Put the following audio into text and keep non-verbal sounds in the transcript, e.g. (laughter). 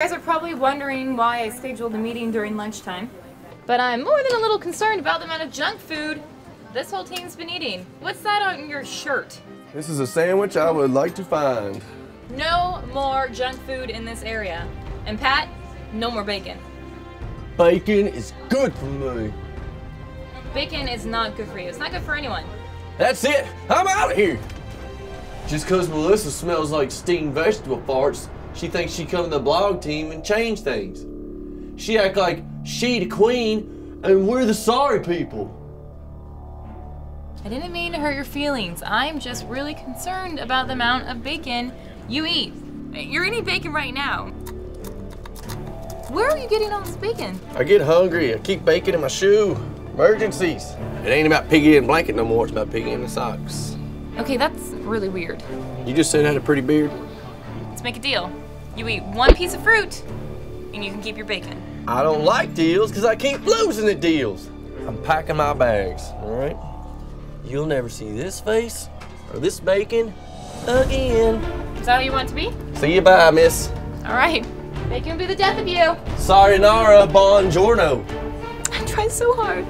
You guys are probably wondering why I scheduled a meeting during lunchtime. But I'm more than a little concerned about the amount of junk food this whole team's been eating. What's that on your shirt? This is a sandwich I would like to find. No more junk food in this area. And Pat, no more bacon. Bacon is good for me. Bacon is not good for you. It's not good for anyone. That's it. I'm out of here. Just because Melissa smells like steamed vegetable farts, she thinks she come to the blog team and change things. She act like she the queen and we're the sorry people. I didn't mean to hurt your feelings. I'm just really concerned about the amount of bacon you eat. You're eating bacon right now. Where are you getting all this bacon? I get hungry. I keep bacon in my shoe. Emergencies. It ain't about piggy in blanket no more. It's about piggy in the socks. Okay, that's really weird. You just said I had a pretty beard. Let's make a deal. You eat one piece of fruit, and you can keep your bacon. I don't like deals because I keep losing at deals. I'm packing my bags, all right? You'll never see this face or this bacon again. Is that how you want to be? See you bye, miss. All right. Bacon will be the death of you. Sayonara, buongiorno. (laughs) I tried so hard.